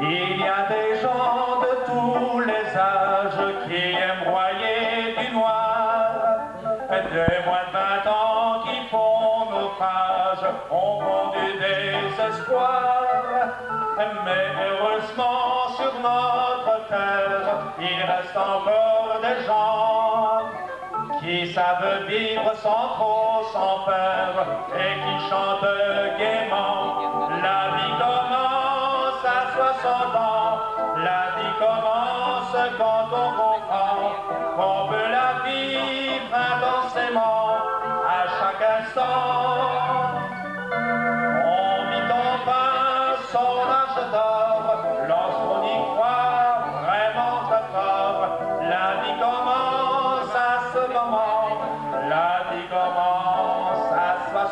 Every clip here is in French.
Il y a des gens de tous les âges qui aiment broyer du noir, des moins de 20 ans qui font pages, ont vendu des espoirs. Mais heureusement sur notre terre, il reste encore des gens qui savent vivre sans trop s'en faire et qui chantent gaiement. La vie commence à 60 ans, la vie commence quand on comprend qu'on veut la vivre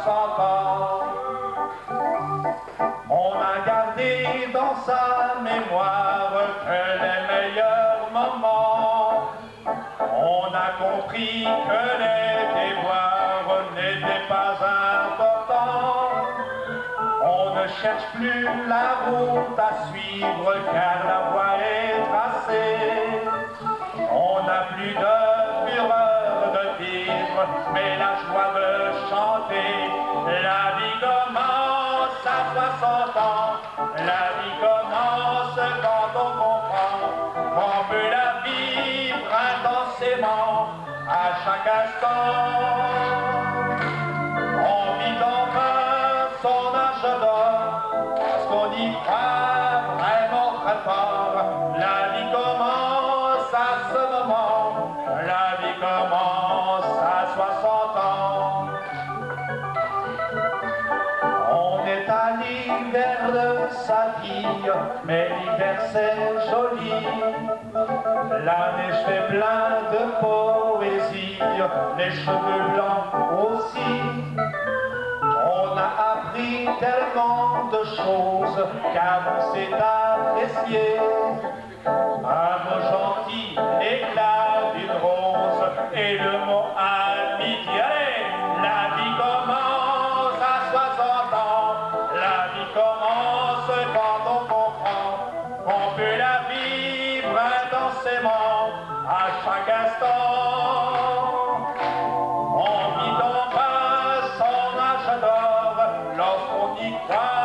à 60 ans. On a gardé dans sa mémoire que les meilleurs moments. On a compris que les déboires n'étaient pas importants. On ne cherche plus la route à suivre car la voie est tracée. On n'a plus de fureur de vivre, mais la joie de à chaque instant. On vit enfin son âge d'or, parce qu'on y croit de sa vie, mais l'hiver joli. La neige fait plein de poésie, les cheveux blancs aussi. On a appris tellement de choses car on s'est apprécié. On vit en bas, son âge d'or, lorsqu'on y croit.